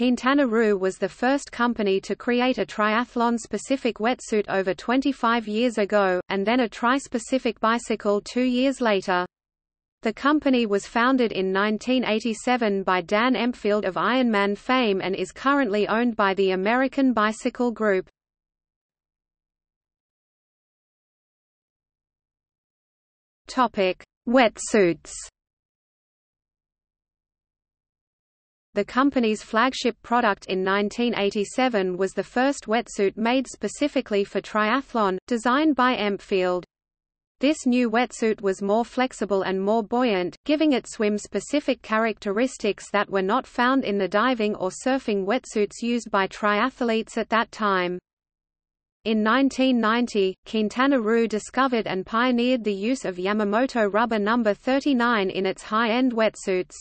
Quintana Roo was the first company to create a triathlon-specific wetsuit over 25 years ago, and then a tri-specific bicycle two years later. The company was founded in 1987 by Dan Empfield of Ironman fame and is currently owned by the American Bicycle Group. Wetsuits. The company's flagship product in 1987 was the first wetsuit made specifically for triathlon, designed by Empfield. This new wetsuit was more flexible and more buoyant, giving it swim-specific characteristics that were not found in the diving or surfing wetsuits used by triathletes at that time. In 1990, Quintana Roo discovered and pioneered the use of Yamamoto rubber number 39 in its high-end wetsuits.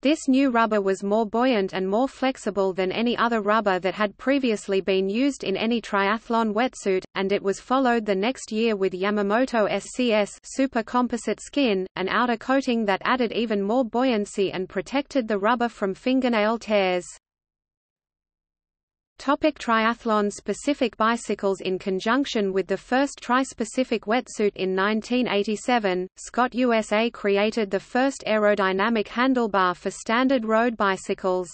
This new rubber was more buoyant and more flexible than any other rubber that had previously been used in any triathlon wetsuit, and it was followed the next year with Yamamoto SCS Super Composite Skin, an outer coating that added even more buoyancy and protected the rubber from fingernail tears. Topic triathlon-specific bicycles In conjunction with the first tri-specific wetsuit in 1987, Scott USA created the first aerodynamic handlebar for standard road bicycles.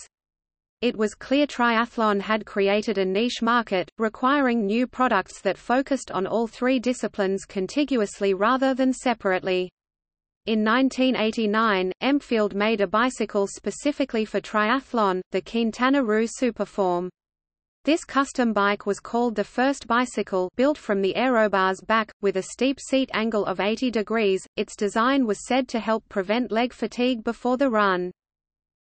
It was clear triathlon had created a niche market, requiring new products that focused on all three disciplines contiguously rather than separately. In 1989, Empfield made a bicycle specifically for triathlon, the Quintana Roo Superform. This custom bike was called the first bicycle built from the aerobar's back, with a steep seat angle of 80 degrees. Its design was said to help prevent leg fatigue before the run.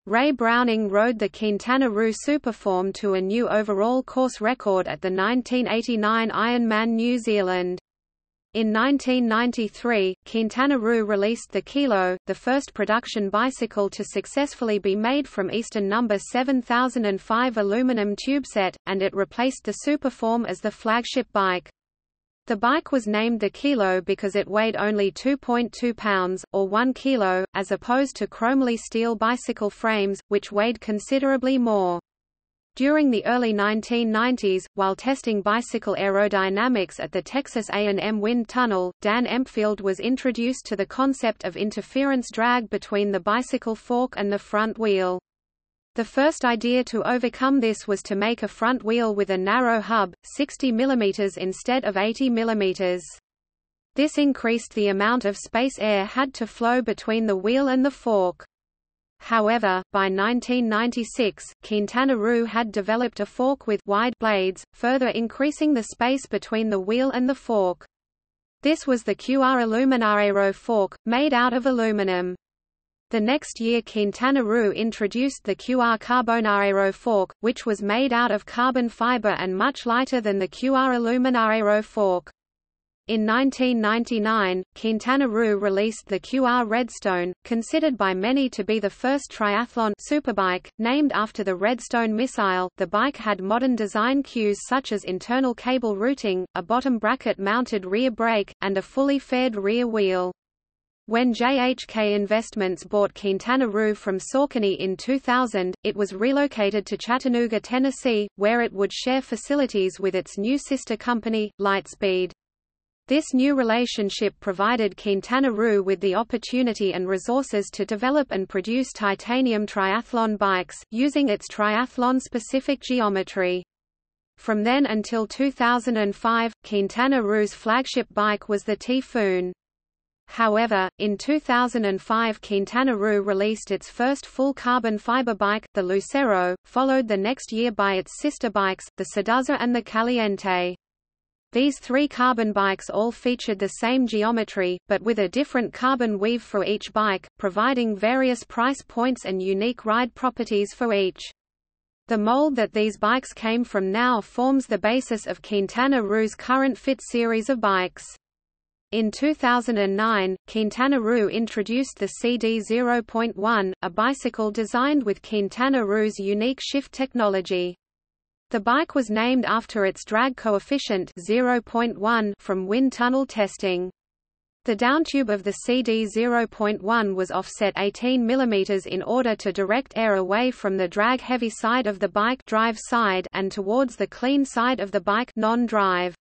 Ray Browning rode the Quintana Roo Superform to a new overall course record at the 1989 Ironman New Zealand. In 1993, Quintana Roo released the Kilo, the first production bicycle to successfully be made from Easton No. 7005 aluminum tubeset, and it replaced the Superform as the flagship bike. The bike was named the Kilo because it weighed only 2.2 pounds, or 1 kilo, as opposed to chromoly steel bicycle frames, which weighed considerably more. During the early 1990s, while testing bicycle aerodynamics at the Texas A&M Wind Tunnel, Dan Empfield was introduced to the concept of interference drag between the bicycle fork and the front wheel. The first idea to overcome this was to make a front wheel with a narrow hub, 60 mm instead of 80 mm. This increased the amount of space air had to flow between the wheel and the fork. However, by 1996, Quintana Roo had developed a fork with wide blades, further increasing the space between the wheel and the fork. This was the QR Aluminarero fork, made out of aluminum. The next year Quintana Roo introduced the QR Carbonarero fork, which was made out of carbon fiber and much lighter than the QR Aluminarero fork. In 1999, Quintana Roo released the QR Redstone, considered by many to be the first triathlon superbike, named after the Redstone missile. The bike had modern design cues such as internal cable routing, a bottom bracket-mounted rear brake, and a fully faired rear wheel. When JHK Investments bought Quintana Roo from Saucony in 2000, it was relocated to Chattanooga, Tennessee, where it would share facilities with its new sister company, Litespeed. This new relationship provided Quintana Roo with the opportunity and resources to develop and produce titanium triathlon bikes, using its triathlon-specific geometry. From then until 2005, Quintana Roo's flagship bike was the Typhoon. However, in 2005 Quintana Roo released its first full carbon fiber bike, the Lucero, followed the next year by its sister bikes, the Seduza and the Caliente. These three carbon bikes all featured the same geometry, but with a different carbon weave for each bike, providing various price points and unique ride properties for each. The mold that these bikes came from now forms the basis of Quintana Roo's current Fit series of bikes. In 2009, Quintana Roo introduced the CD 0.1, a bicycle designed with Quintana Roo's unique shift technology. The bike was named after its drag coefficient 0.1 from wind tunnel testing. The downtube of the CD 0.1 was offset 18 mm in order to direct air away from the drag-heavy side of the bike drive side and towards the clean side of the bike non-drive.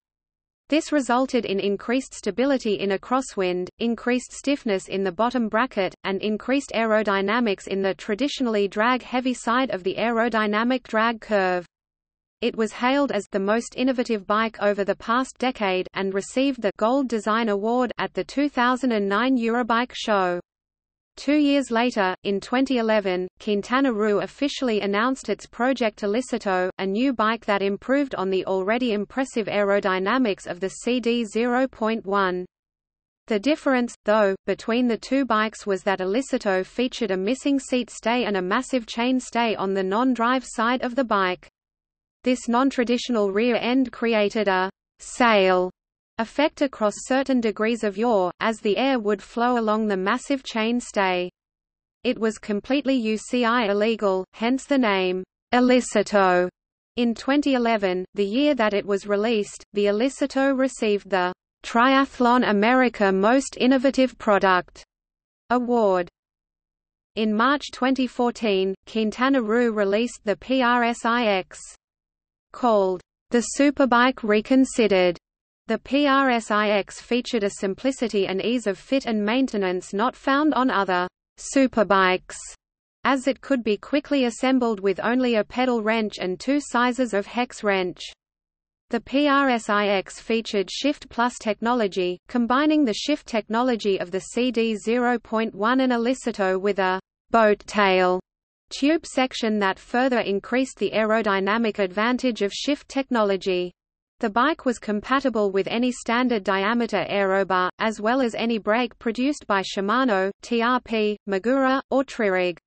This resulted in increased stability in a crosswind, increased stiffness in the bottom bracket, and increased aerodynamics in the traditionally drag-heavy side of the aerodynamic drag curve. It was hailed as the most innovative bike over the past decade and received the Gold Design Award at the 2009 Eurobike show. Two years later, in 2011, Quintana Roo officially announced its Project Illicito, a new bike that improved on the already impressive aerodynamics of the CD 0.1. The difference, though, between the two bikes was that Illicito featured a missing seat stay and a massive chain stay on the non-drive side of the bike. This non-traditional rear end created a «sail» effect across certain degrees of yaw, as the air would flow along the massive chain stay. It was completely UCI illegal, hence the name Illicito. In 2011, the year that it was released, the Illicito received the Triathlon America Most Innovative Product award. In March 2014, Quintana Roo released the PRSIX called the Superbike Reconsidered. The PRSIX featured a simplicity and ease of fit and maintenance not found on other superbikes, as it could be quickly assembled with only a pedal wrench and two sizes of hex wrench. The PRSIX featured Shift Plus technology, combining the shift technology of the CD 0.1 and Illicito with a boat tail tube section that further increased the aerodynamic advantage of shift technology. The bike was compatible with any standard diameter aerobar, as well as any brake produced by Shimano, TRP, Magura, or TriRig.